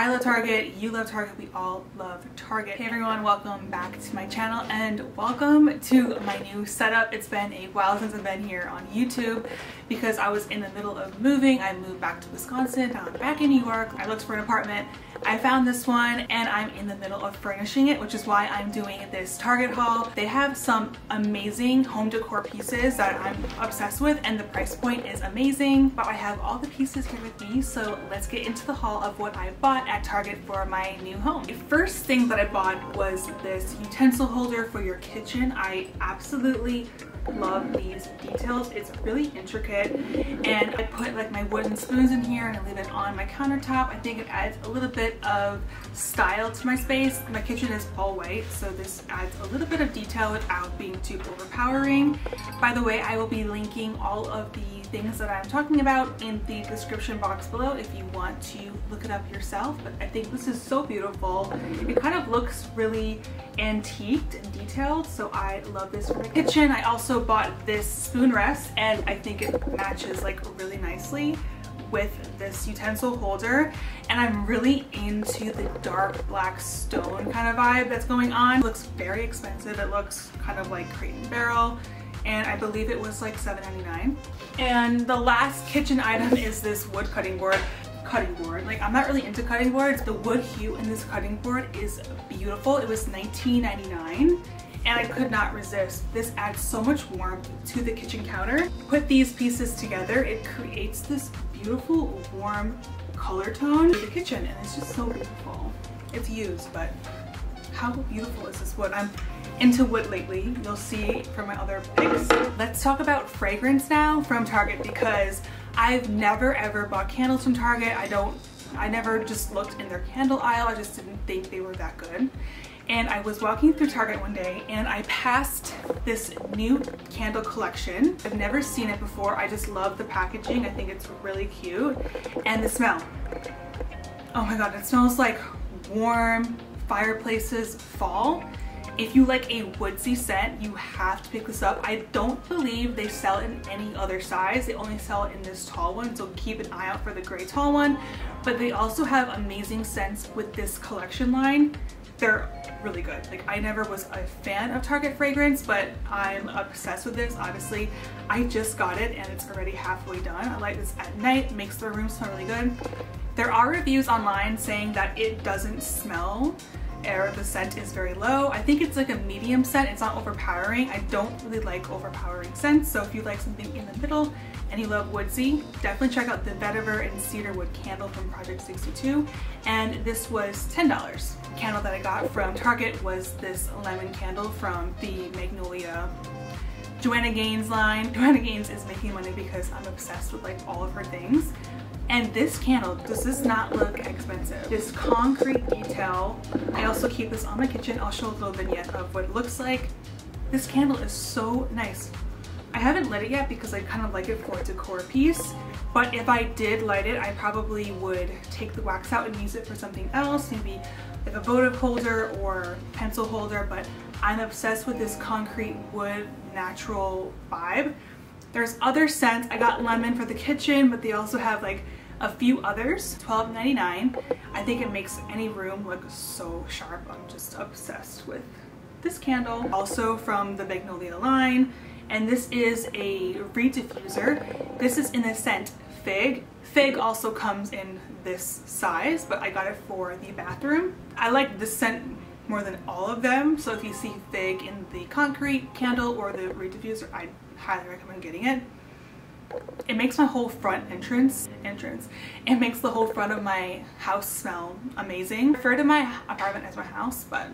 I love Target, you love Target, we all love Target. Hey everyone, welcome back to my channel and welcome to my new setup. It's been a while since I've been here on YouTube because I was in the middle of moving. I moved back to Wisconsin, now I'm back in New York. I looked for an apartment I found this one and I'm in the middle of furnishing it, which is why I'm doing this Target haul. They have some amazing home decor pieces that I'm obsessed with and the price point is amazing, but I have all the pieces here with me, so let's get into the haul of what I bought at Target for my new home. The first thing that I bought was this utensil holder for your kitchen. I absolutely love these details. It's really intricate and I put like my wooden spoons in here and I leave it on my countertop. I think it adds a little bit of style to my space. My kitchen is all white so this adds a little bit of detail without being too overpowering. By the way, I will be linking all of the things that I'm talking about in the description box below if you want to look it up yourself. But I think this is so beautiful. It kind of looks really antiqued and detailed, so I love this for the kitchen. I also bought this spoon rest and I think it matches like really nicely with this utensil holder and I'm really into the dark black stone kind of vibe that's going on. It looks very expensive. It looks kind of like Crate and Barrel and I believe it was like $7.99. And the last kitchen item is this wood cutting board cutting board. Like I'm not really into cutting boards. The wood hue in this cutting board is beautiful. It was $19.99 and I could not resist. This adds so much warmth to the kitchen counter. Put these pieces together, it creates this beautiful warm color tone to the kitchen and it's just so beautiful. It's used, but how beautiful is this wood? I'm into wood lately. You'll see from my other picks. Let's talk about fragrance now from Target because I've never ever bought candles from Target. I don't, I never just looked in their candle aisle. I just didn't think they were that good. And I was walking through Target one day and I passed this new candle collection. I've never seen it before. I just love the packaging. I think it's really cute. And the smell. Oh my God, it smells like warm fireplaces fall if you like a woodsy scent, you have to pick this up. I don't believe they sell it in any other size. They only sell it in this tall one, so keep an eye out for the gray tall one. But they also have amazing scents with this collection line. They're really good. Like I never was a fan of Target fragrance, but I'm obsessed with this. Obviously, I just got it and it's already halfway done. I like this at night, makes the room smell really good. There are reviews online saying that it doesn't smell air the scent is very low. I think it's like a medium scent. It's not overpowering. I don't really like overpowering scents. So if you like something in the middle and you love woodsy, definitely check out the vetiver and cedarwood candle from Project 62. And this was $10. The candle that I got from Target was this lemon candle from the Magnolia Joanna Gaines line. Joanna Gaines is making money because I'm obsessed with like all of her things. And this candle, does this not look expensive. This concrete detail, I also keep this on my kitchen. I'll show a little vignette of what it looks like. This candle is so nice. I haven't lit it yet because I kind of like it for a decor piece. But if I did light it, I probably would take the wax out and use it for something else, maybe like a votive holder or pencil holder. But I'm obsessed with this concrete wood natural vibe. There's other scents. I got lemon for the kitchen, but they also have like a few others, $12.99. I think it makes any room look so sharp. I'm just obsessed with this candle. Also from the Magnolia line. And this is a reed diffuser. This is in the scent Fig. Fig also comes in this size, but I got it for the bathroom. I like this scent more than all of them. So if you see Fig in the concrete candle or the reed diffuser, I highly recommend getting it it makes my whole front entrance entrance. It makes the whole front of my house smell amazing. I refer to my apartment as my house but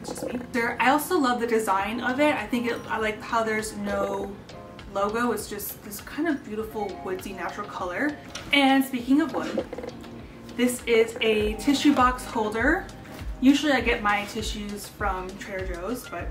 it's just me. There I also love the design of it. I think it I like how there's no logo. It's just this kind of beautiful woodsy natural color. And speaking of wood this is a tissue box holder. Usually I get my tissues from Trader Joe's but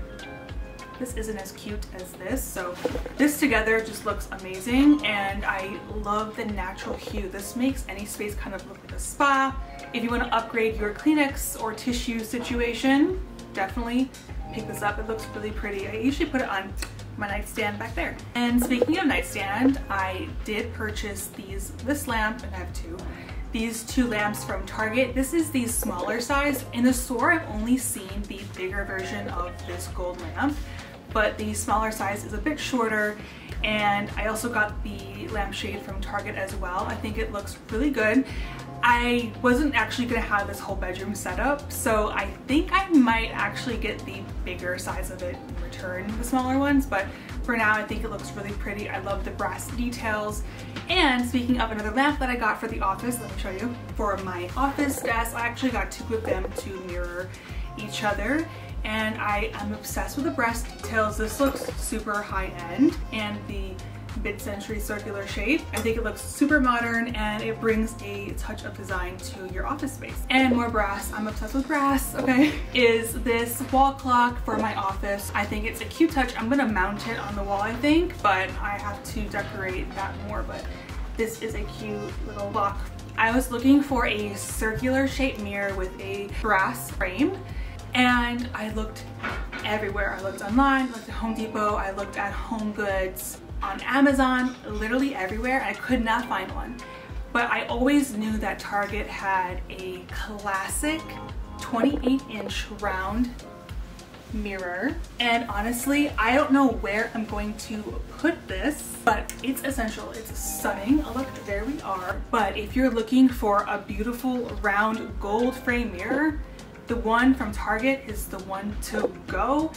this isn't as cute as this. So this together just looks amazing and I love the natural hue. This makes any space kind of look like a spa. If you want to upgrade your Kleenex or tissue situation, definitely pick this up. It looks really pretty. I usually put it on my nightstand back there. And speaking of nightstand, I did purchase these, this lamp, and I have two, these two lamps from Target. This is the smaller size. In the store, I've only seen the bigger version of this gold lamp, but the smaller size is a bit shorter and I also got the lampshade from Target as well. I think it looks really good. I wasn't actually gonna have this whole bedroom set up, so I think I might actually get the bigger size of it in return the smaller ones, but for now I think it looks really pretty. I love the brass details. And speaking of another lamp that I got for the office, let me show you. For my office desk, I actually got two of them to mirror each other and I am obsessed with the brass details. This looks super high end and the mid-century circular shape. I think it looks super modern and it brings a touch of design to your office space. And more brass, I'm obsessed with brass, okay, is this wall clock for my office. I think it's a cute touch. I'm gonna mount it on the wall, I think, but I have to decorate that more, but this is a cute little clock. I was looking for a circular shaped mirror with a brass frame and I looked everywhere. I looked online, looked at Home Depot, I looked at Home Goods, on Amazon, literally everywhere. I could not find one. But I always knew that Target had a classic 28 inch round mirror and honestly I don't know where I'm going to put this but it's essential it's stunning oh look there we are but if you're looking for a beautiful round gold frame mirror the one from Target is the one to go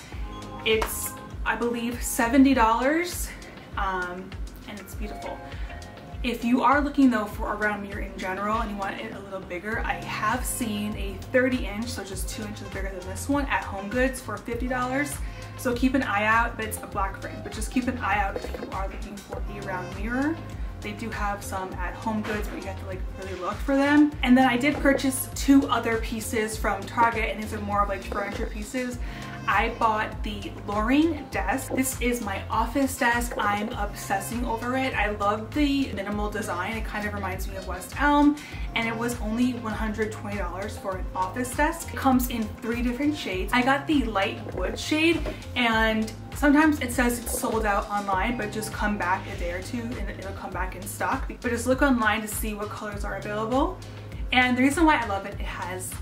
it's I believe $70 um, and it's beautiful. If you are looking though for a round mirror in general and you want it a little bigger, I have seen a 30 inch, so just two inches bigger than this one at Home Goods for $50. So keep an eye out, but it's a black frame, but just keep an eye out if you are looking for a round mirror. They do have some at Home Goods, but you have to like really look for them. And then I did purchase two other pieces from Target, and these are more of like furniture pieces. I bought the Loring desk. This is my office desk. I'm obsessing over it. I love the minimal design. It kind of reminds me of West Elm and it was only $120 for an office desk. It comes in three different shades. I got the light wood shade and Sometimes it says it's sold out online, but just come back a day or two and it'll come back in stock. But just look online to see what colors are available. And the reason why I love it, it has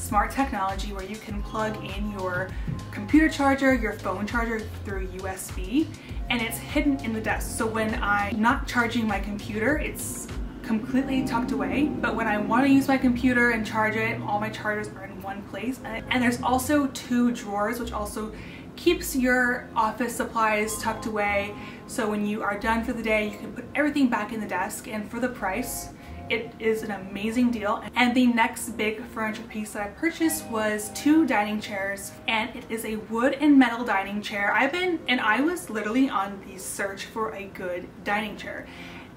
smart technology where you can plug in your computer charger, your phone charger through USB, and it's hidden in the desk. So when I'm not charging my computer, it's completely tucked away. But when I want to use my computer and charge it, all my chargers are in one place. And there's also two drawers, which also keeps your office supplies tucked away. So when you are done for the day, you can put everything back in the desk and for the price, it is an amazing deal. And the next big furniture piece that I purchased was two dining chairs and it is a wood and metal dining chair. I've been, and I was literally on the search for a good dining chair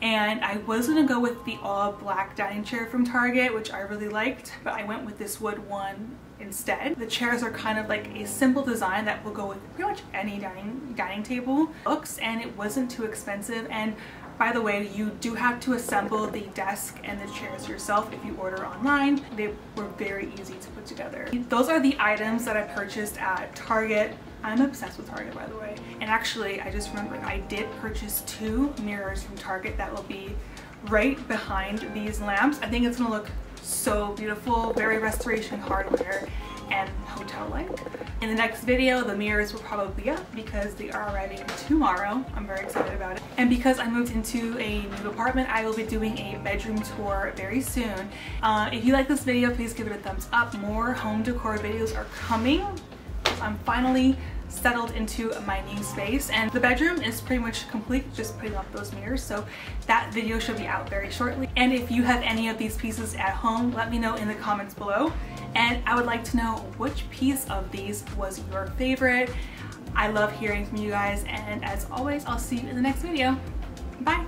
and I was gonna go with the all black dining chair from Target which I really liked but I went with this wood one instead. The chairs are kind of like a simple design that will go with pretty much any dining dining table looks and it wasn't too expensive and by the way, you do have to assemble the desk and the chairs yourself if you order online. They were very easy to put together. Those are the items that I purchased at Target. I'm obsessed with Target by the way. And actually, I just remembered I did purchase two mirrors from Target that will be right behind these lamps. I think it's gonna look so beautiful, very restoration hardware and hotel-like. In the next video, the mirrors will probably be up because they are arriving tomorrow. I'm very excited about it. And because I moved into a new apartment, I will be doing a bedroom tour very soon. Uh, if you like this video, please give it a thumbs up. More home decor videos are coming. I'm finally settled into my new space and the bedroom is pretty much complete just putting up those mirrors so that video should be out very shortly and if you have any of these pieces at home let me know in the comments below and I would like to know which piece of these was your favorite. I love hearing from you guys and as always I'll see you in the next video. Bye